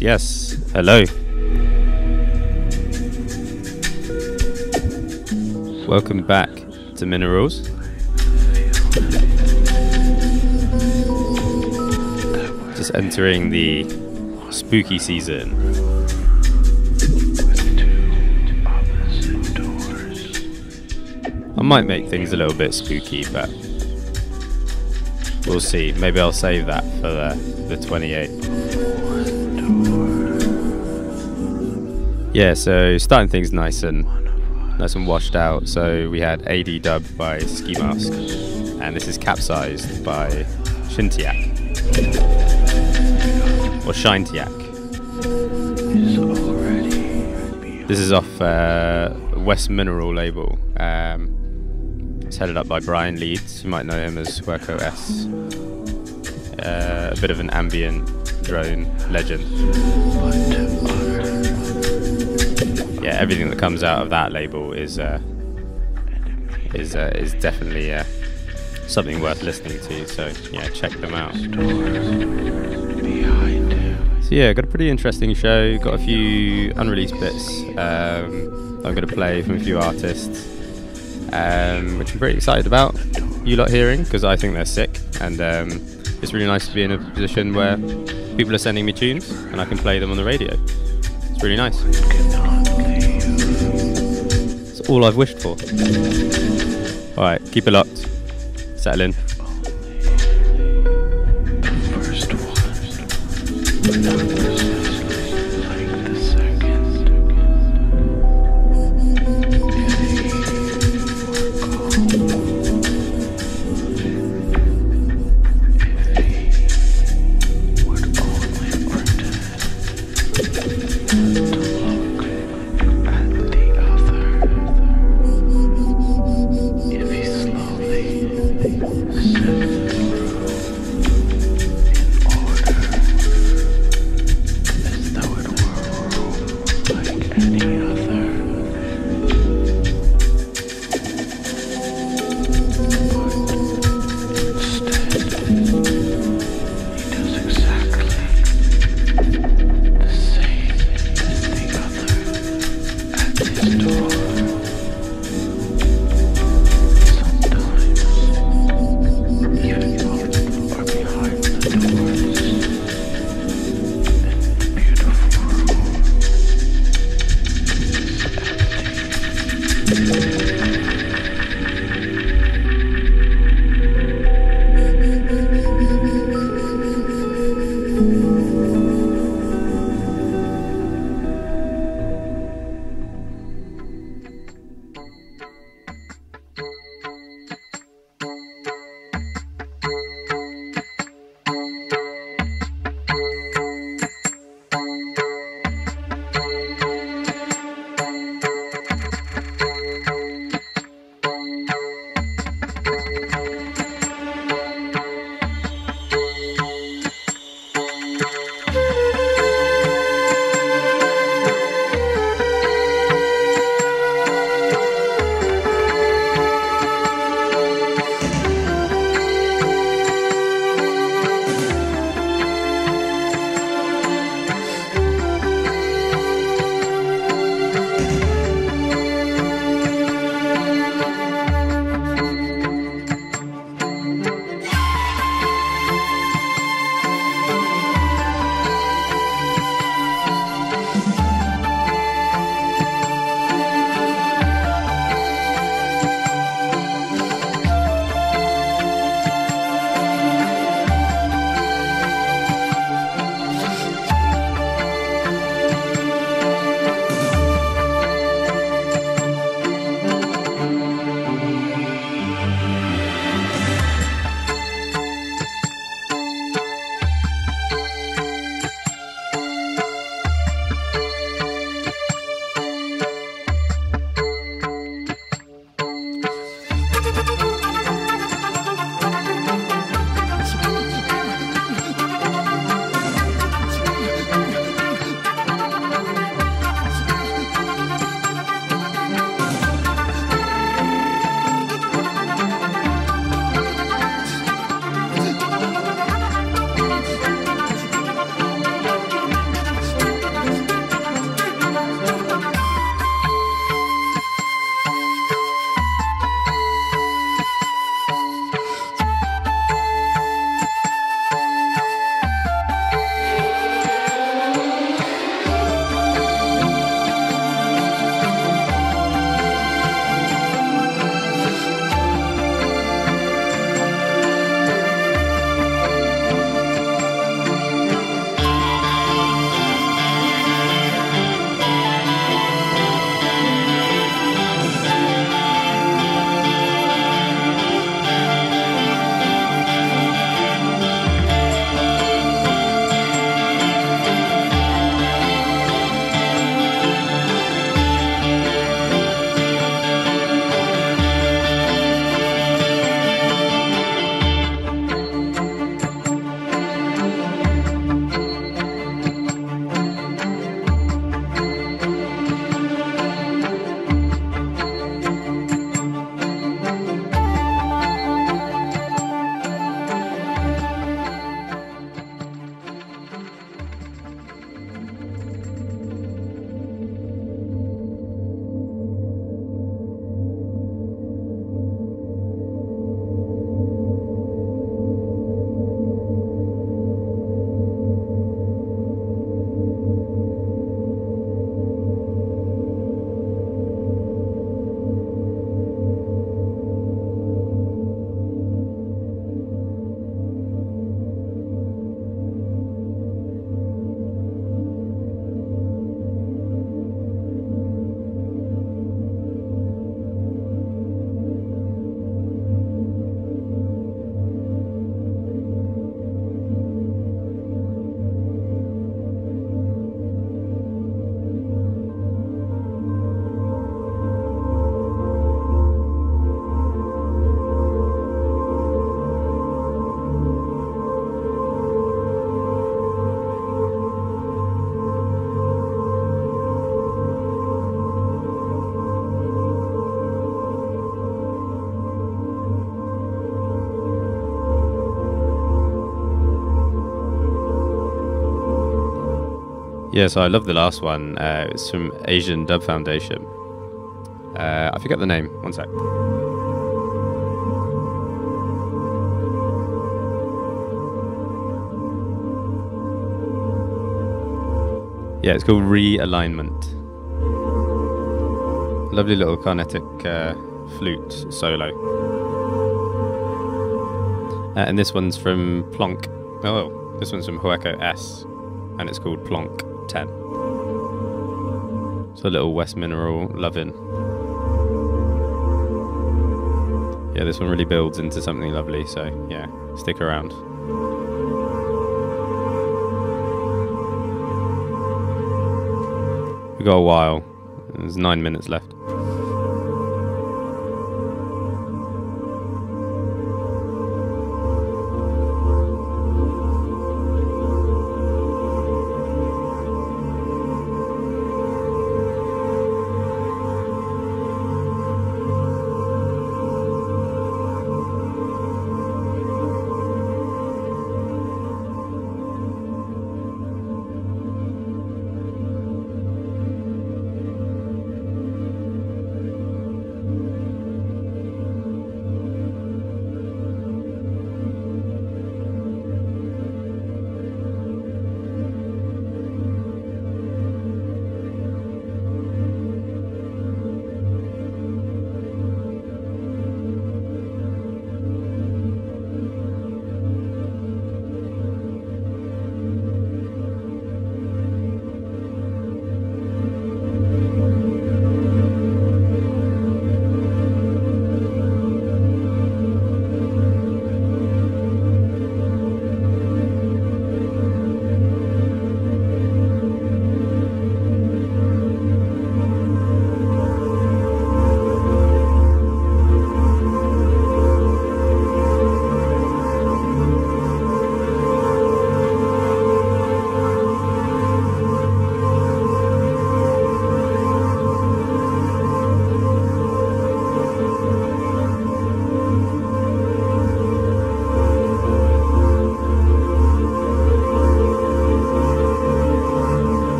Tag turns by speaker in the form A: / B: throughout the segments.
A: Yes. Hello. Welcome back to Minerals. Just entering the spooky season. I might make things a little bit spooky, but we'll see. Maybe I'll save that for the, the 28th. Yeah, so starting things nice and nice and washed out. So we had AD Dub by Ski Mask, and this is Capsized by Shintiak. Or Shintiak. This is off uh, West Mineral label. Um, it's headed up by Brian Leeds. You might know him as Huerco S. Uh, a bit of an ambient drone legend. Yeah, everything that comes out of that label is uh, is uh, is definitely uh, something worth listening to. So yeah, check them out. So yeah, got a pretty interesting show. Got a few unreleased bits. Um, I'm going to play from a few artists um, which I'm pretty excited about. You lot hearing because I think they're sick, and um, it's really nice to be in a position where people are sending me tunes and I can play them on the radio. It's really nice. All I've wished for. All right, keep it locked. Settle in. Yeah, so I love the last one. Uh, it's from Asian Dub Foundation. Uh, I forget the name. One sec. Yeah, it's called Realignment. Lovely little Carnatic uh, flute solo. Uh, and this one's from Plonk. Oh, this one's from Huerco S. And it's called Plonk 10. So a little West Mineral loving. Yeah, this one really builds into something lovely, so yeah, stick around. We've got a while. There's nine minutes left.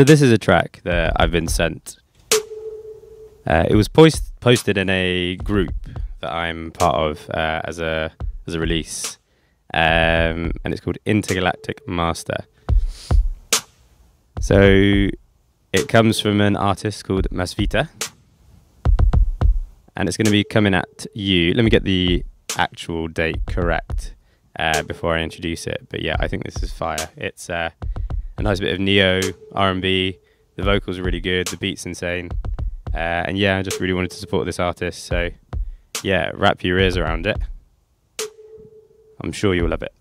A: So this is a track that I've been sent. Uh, it was post- posted in a group that I'm part of uh, as a as a release, um, and it's called Intergalactic Master. So it comes from an artist called Masvita, and it's going to be coming at you. Let me get the actual date correct uh, before I introduce it. But yeah, I think this is fire. It's uh, a nice bit of neo R&B. The vocals are really good. The beat's insane. Uh, and yeah, I just really wanted to support this artist. So yeah, wrap your ears around it. I'm sure you'll love it.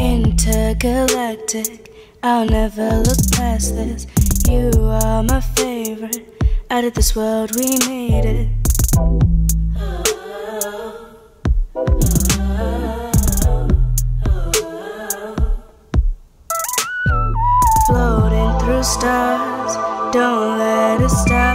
B: Intergalactic, I'll never look past this. You are my favorite. Out of this world, we made it. Floating through stars, don't let it stop.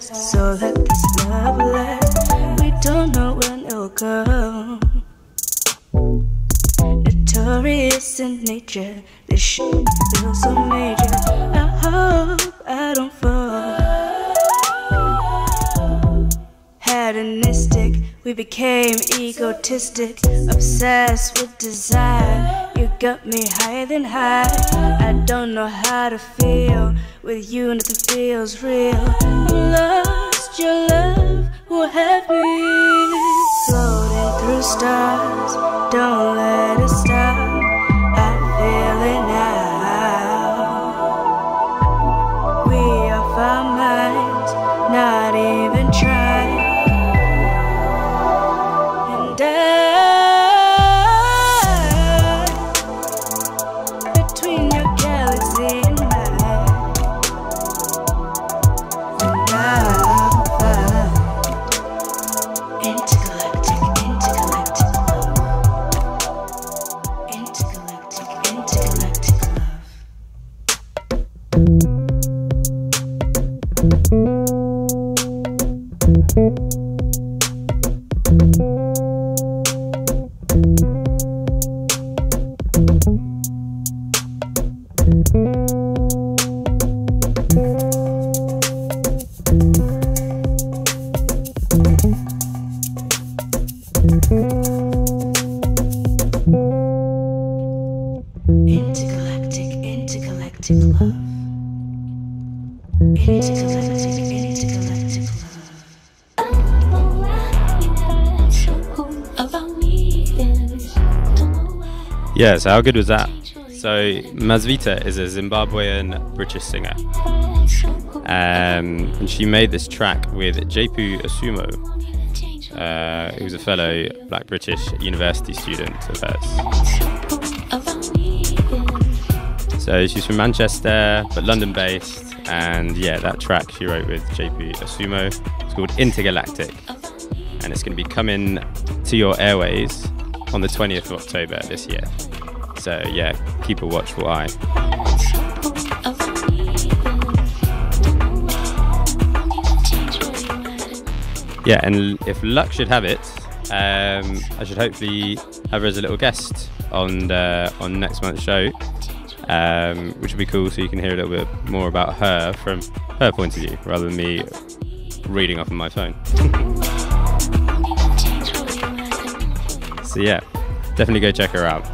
B: So let this love last. We don't know when it'll come. Notorious in nature, this shit feels so major. I hope I don't fall. Hedonistic, we became egotistic, obsessed with desire. You got me higher than high. I don't know how to feel with you, nothing feels real. I'm lost, your love will have me floating through stars. Don't
A: Yeah, so how good was that? So Masvita is a Zimbabwean British singer. Um, and she made this track with Jepu Asumo, uh, who's a fellow black British university student of hers. So she's from Manchester, but London based. And yeah, that track she wrote with JP Asumo. It's called Intergalactic. And it's going to be coming to your airways on the 20th of October this year. So yeah, keep a watchful eye. Yeah, and if luck should have it, um, I should hopefully have her as a little guest on the, on next month's show, um, which would be cool. So you can hear a little bit more about her from her point of view, rather than me reading off of my phone. So yeah, definitely go check her out.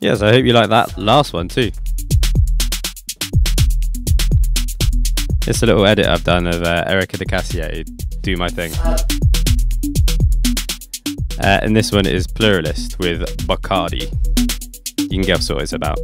A: Yes, I hope you like that last one too. It's a little edit I've done of uh, Erika de Casier, Do My Thing. Uh, and this one is Pluralist with Bacardi. You can guess what it's about.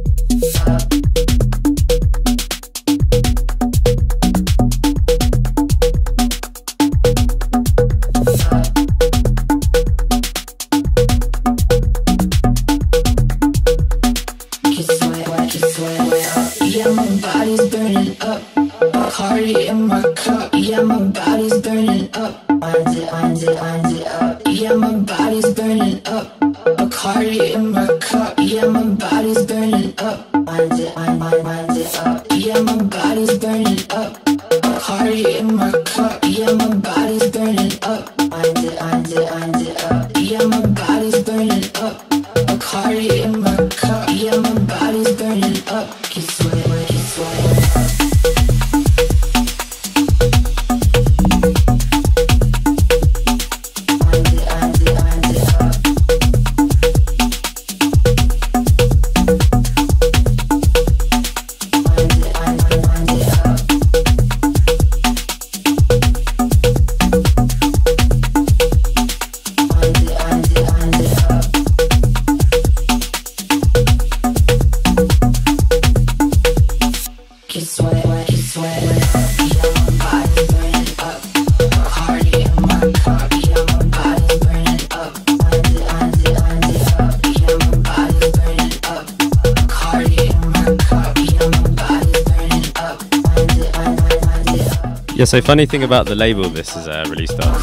A: So funny thing about the label this is uh, released on,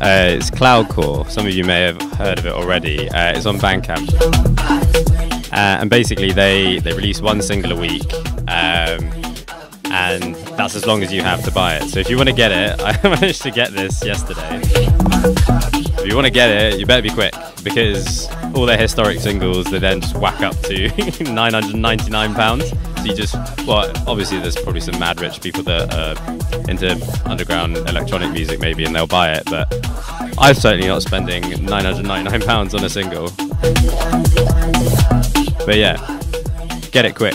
A: uh, it's Cloudcore. Some of you may have heard of it already. Uh, it's on Bandcamp, uh, and basically they they release one single a week, and that's as long as you have to buy it. So if you want to get it, I managed to get this yesterday. If you want to get it, you better be quick because all their historic singles they then just whack up to 999 pounds. So you just, well, obviously there's probably some mad rich people that are into underground electronic music maybe and they'll buy it, but I'm certainly not spending £999 on a single. But yeah, get it quick.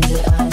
A: that I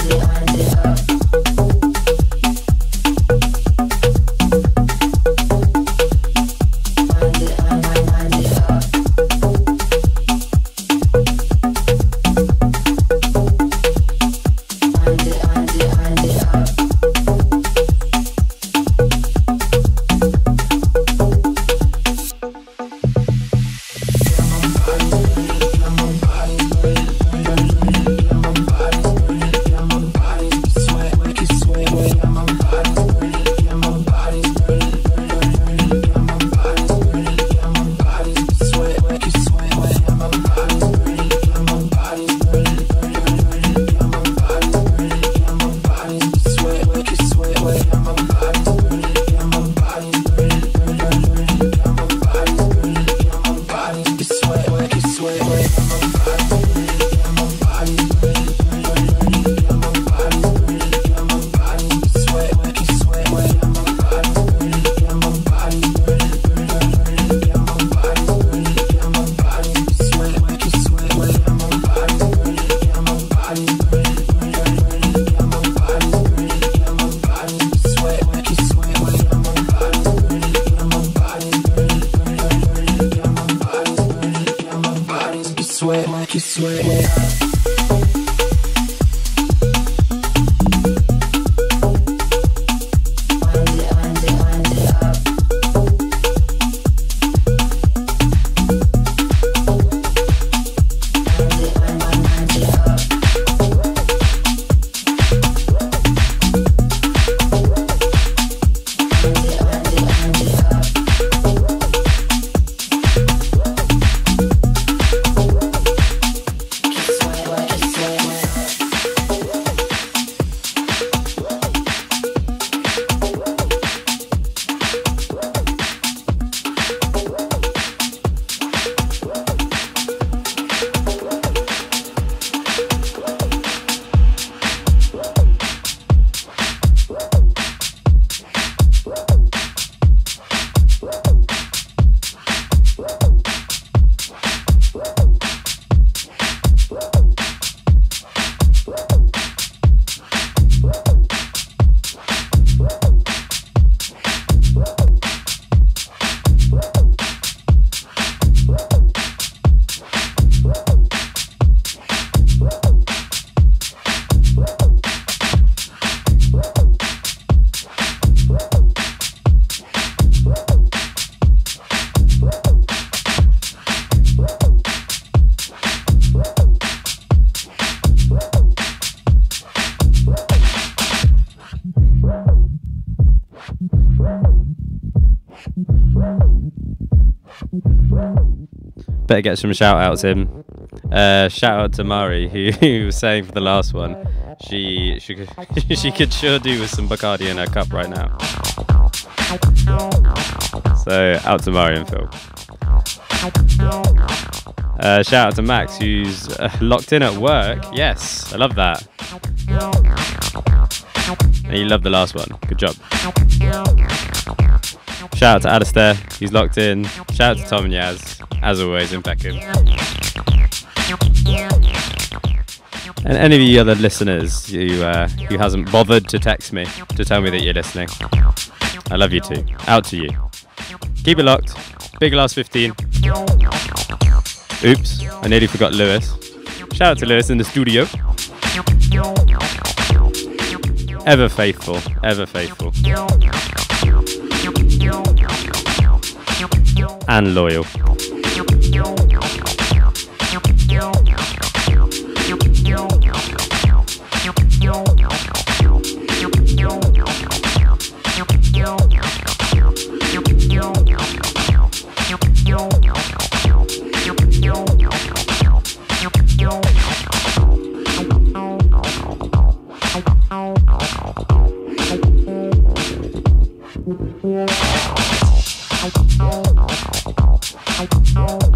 A: get some shout outs in. Uh, shout out to Mari, who, who was saying for the last one, she she could, she could sure do with some Bacardi in her cup right now. So out to Mari and Phil. Uh, shout out to Max, who's uh, locked in at work. Yes, I love that. And you love the last one. Good job. Shout out to Alistair, he's locked in. Shout out to Tom and Yaz, as always, impeccable. And any of you other listeners who, uh, who hasn't bothered to text me to tell me that you're listening, I love you too. Out to you. Keep it locked. Big last 15. Oops, I nearly forgot Lewis. Shout out to Lewis in the studio. Ever faithful, ever faithful. And loyal.
B: You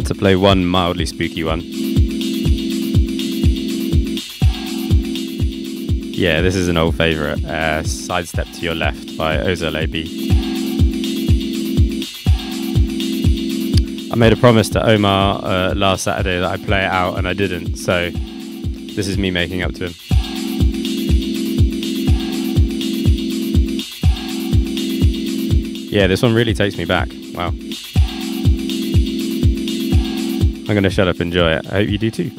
A: Had to play one mildly spooky one. Yeah, this is an old favourite. Uh, Sidestep to Your Left by Ozalebi. I made a promise to Omar uh, last Saturday that I'd play it out, and I didn't, so this is me making up to him. Yeah, this one really takes me back. I'm going to shut up and enjoy it. I hope you do too.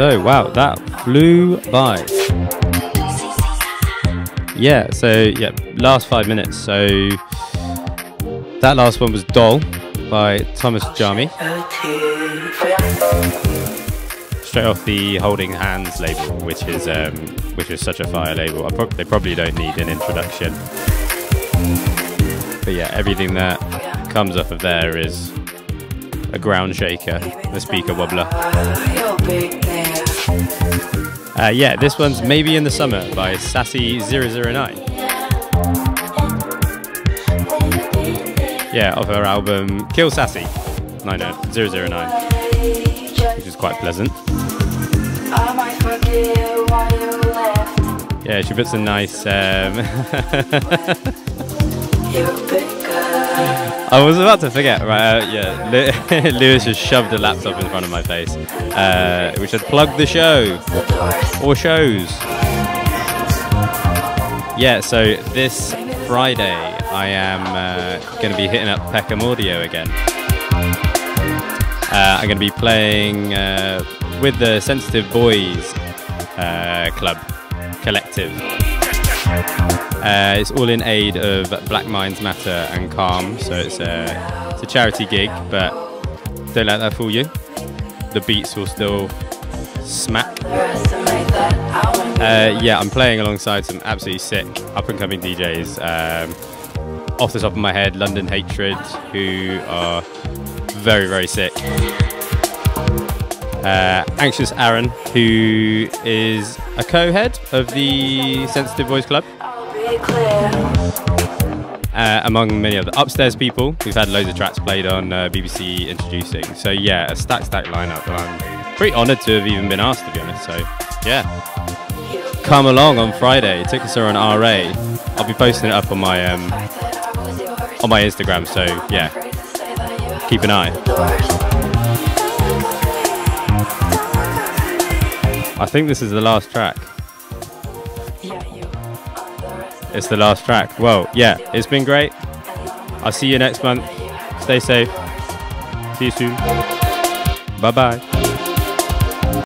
A: So, wow, that flew by. Yeah, so, yeah, last five minutes. So, that last one was Doll by Thomas Jami. Straight off the Holding Hands label, which is um, which is such a fire label. Pro- they probably don't need an introduction. But yeah, everything that comes off of there is a ground shaker, a speaker wobbler. Uh, yeah, this one's Maybe in the Summer by Sassy009. Yeah, of her album Kill Sassy 90, 009, which is quite pleasant. Yeah, she puts a nice. Um I was about to forget, right? Uh, yeah, Lewis just shoved a laptop in front of my face. Uh, we should plug the show or shows. Yeah, so this Friday I am uh, going to be hitting up Peckham Audio again. Uh, I'm going to be playing uh, with the Sensitive Boys uh, Club Collective. Uh, it's all in aid of Black Minds Matter and Calm, so it's a, it's a charity gig, but don't let that fool you. The beats will still smack. Uh, yeah, I'm playing alongside some absolutely sick up and coming DJs. Um, off the top of my head, London Hatred, who are very, very sick. Uh, Anxious Aaron, who is a co head of the Sensitive Boys Club. Uh, among many other upstairs people, we've had loads of tracks played on uh, BBC introducing. So yeah, a stack stack lineup, and I'm pretty honoured to have even been asked to be honest. So yeah, come along on Friday. Tickets are on RA. I'll be posting it up on my um, on my Instagram. So yeah, keep an eye. I think this is the last track. It's the last track. Well, yeah, it's been great. I'll see you next month. Stay safe. See you soon. Bye bye.